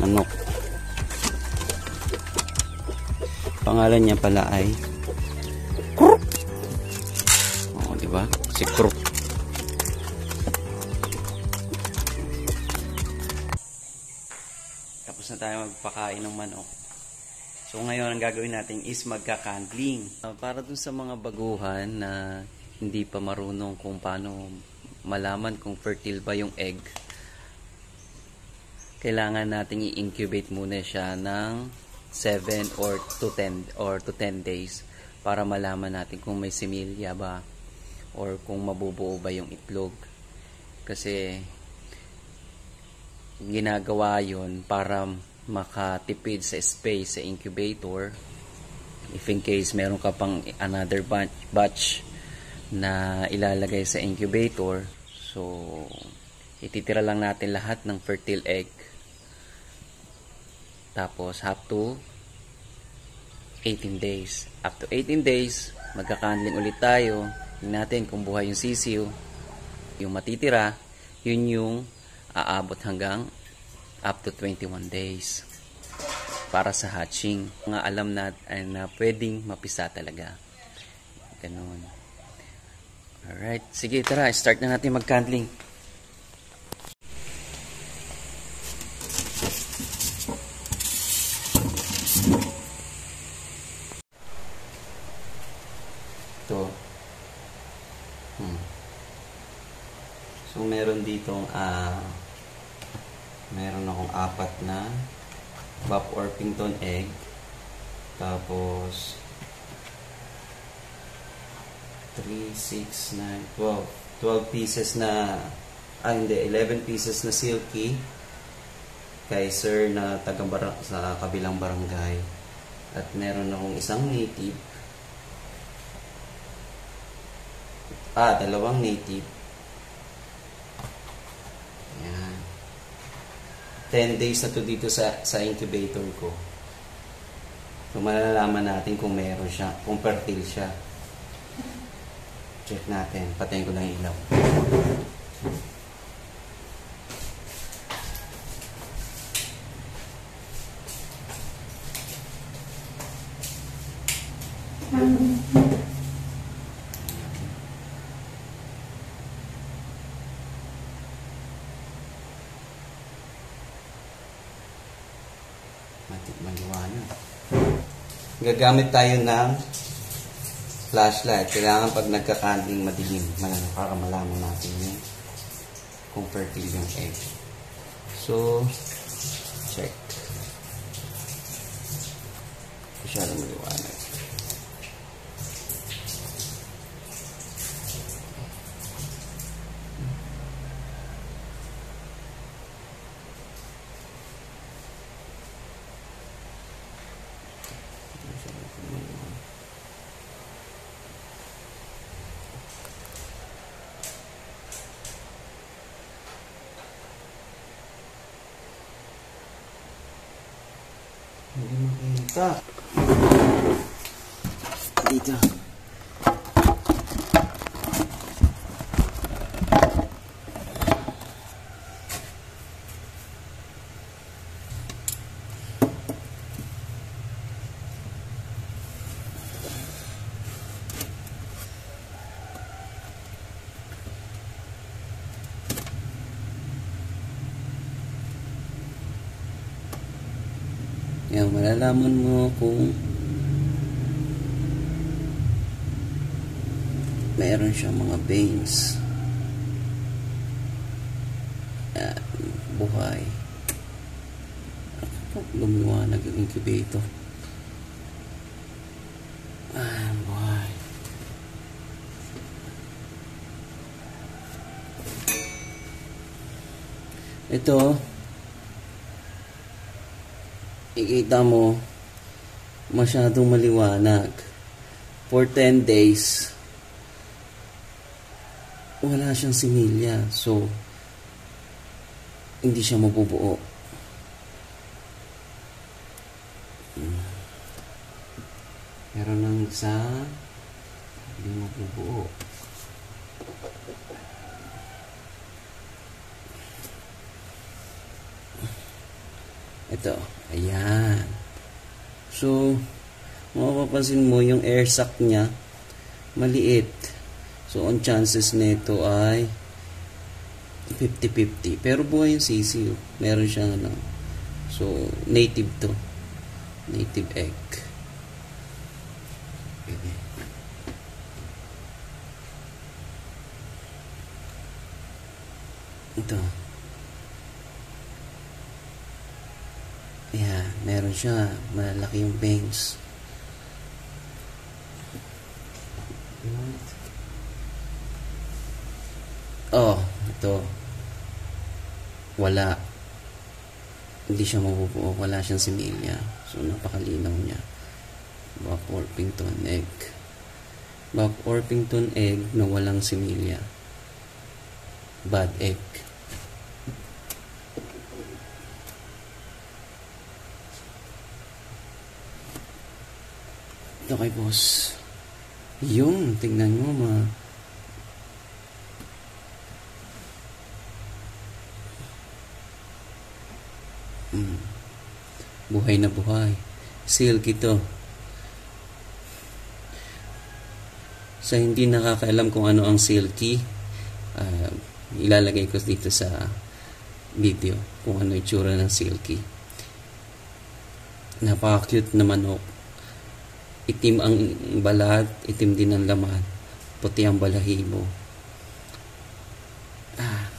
manok. Pangalan niya pala ay Kruk. Oo, di ba? Si Kruk. Tapos na tayo magpakain ng manok. So ngayon ang gagawin natin is magka-candling. Uh, para dun sa mga baguhan na hindi pa marunong kung paano malaman kung fertile ba yung egg, kailangan nating i-incubate muna siya ng 7 or to 10 or to 10 days para malaman natin kung may similya ba or kung mabubuo ba yung itlog. Kasi ginagawa yon para makatipid sa space sa incubator if in case meron ka pang another batch, batch na ilalagay sa incubator so ititira lang natin lahat ng fertile egg tapos up to 18 days up to 18 days magkakandling ulit tayo tingnan natin kung buhay yung sisiw yung matitira yun yung aabot hanggang up to 21 days para sa hatching. Mga alam na, na pwedeng mapisa talaga. Ganun. Alright. Sige, tara. Start na natin mag-candling. Ito. Hmm. So, meron ditong ah, uh, meron akong apat na Buff Orpington egg. Tapos 3, 6, 9, 12. 12 pieces na ah hindi, 11 pieces na silky kay sir na taga sa kabilang barangay. At meron akong isang native. Ah, dalawang native 10 days na to dito sa, sa incubator ko. So, malalaman natin kung meron siya, kung fertile siya. Check natin. Patayin ko lang ilaw. Matik maliwanag. Gagamit tayo ng flashlight. Kailangan pag nagka-candling madilim. Malano, para malaman natin yung kung fertile yung egg. So, check. Masyadong maliwanag. Hindi makita. Dito. Yan, malalaman mo kung meron siyang mga veins. Yan, buhay. Lumiwanag yung incubator. Ah, buhay. Ito, ikita mo masyadong maliwanag. For 10 days wala siyang similya. So hindi siya mabubuo. Meron ng isa hindi mabubuo Ito. Ayan. So, mapapansin mo yung air sac niya, maliit. So, ang chances nito ay 50-50. Pero buhay yung sisiyo. Meron siyang ano. So, native to. Native egg. Okay. Ito. Ayan, meron siya. Malalaki yung bangs. Oh, ito. Wala. Hindi siya mabubuo. Wala siyang similya. So, napakalinaw niya. Buck Orpington egg. Buck Orpington egg na walang similya. Bad egg. Ito kay boss. Yung, tingnan mo ma. Mm. Buhay na buhay. Silk ito. Sa hindi nakakaalam kung ano ang silky, uh, ilalagay ko dito sa video kung ano itsura ng silky. Napaka-cute na manok. Itim ang balat, itim din ang laman. Puti ang balahibo. Ah.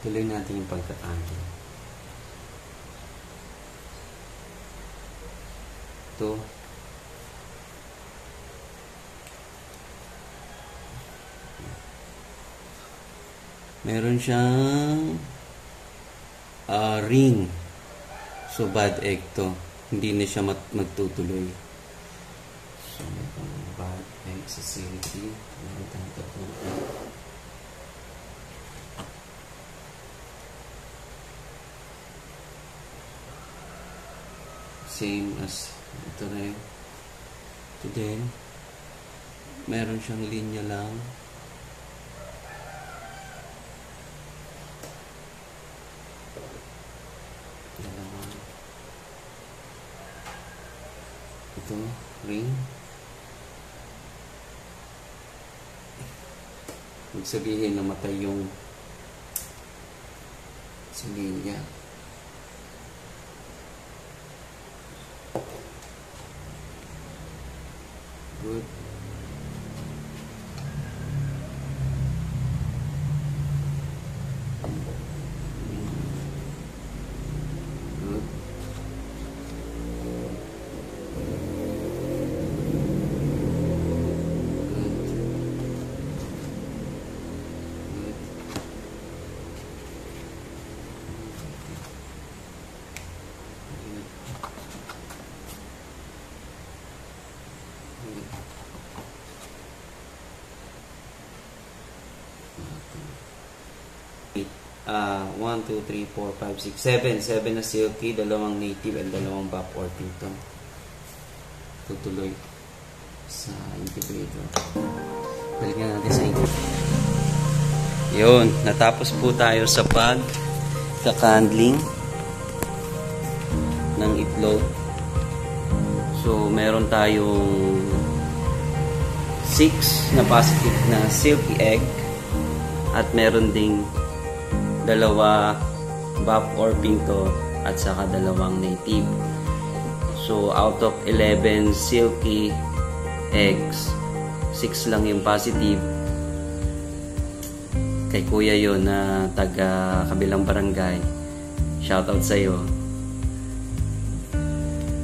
Tuloy natin yung pagkatano. Ito. Meron siyang uh, ring. So, bad egg to. Hindi na siya mat- magtutuloy. So, meron bad egg sa silky. Meron tayong tatlong. Same as ito rin. Ito din. Meron siyang linya lang. Dalawa. Ito, ring. Huwag sabihin na matay yung similya. Ah, 1, 2, 3, 4, 5, 6, 7. 7 na silky, dalawang native, and dalawang buff Orpington. Tutuloy sa integrator. Balikan natin sa integrator. Yun, natapos po tayo sa pag kakandling ng itlog. So, meron tayong 6 na positive na silky egg at meron ding dalawa buff or pinto at saka dalawang native. So, out of 11 silky eggs, 6 lang yung positive. Kay kuya yon na taga kabilang barangay. Shoutout sa'yo.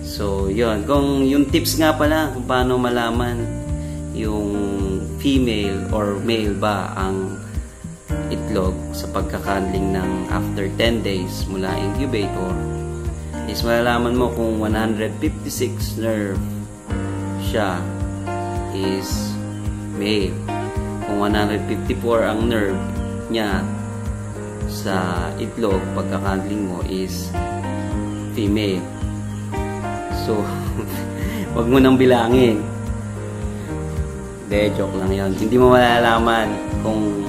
So, yon Kung yung tips nga pala kung paano malaman yung female or male ba ang itlog sa pagkakandling ng after 10 days mula incubator is malalaman mo kung 156 nerve siya is male. Kung 154 ang nerve niya sa itlog pagkakandling mo is female. So, Huwag mo nang bilangin. De, joke lang yon. Hindi mo malalaman kung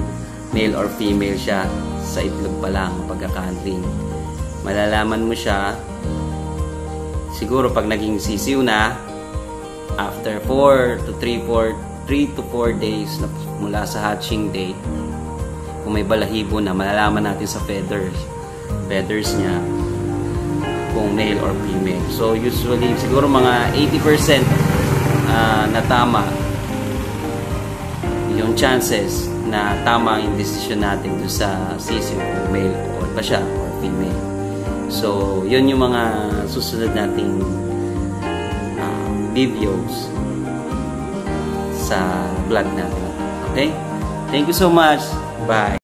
male or female siya sa itlog pa lang pagkakandling. Malalaman mo siya siguro pag naging sisiw na after 4 to 3 4 3 to 4 days na mula sa hatching date kung may balahibo na malalaman natin sa feathers feathers niya kung male or female so usually siguro mga 80% uh, na tama yung chances na tama yung decision natin dun sa sisiw kung male or ba siya or female. So yun yung mga susunod nating uh, videos sa vlog natin. Okay? Thank you so much. Bye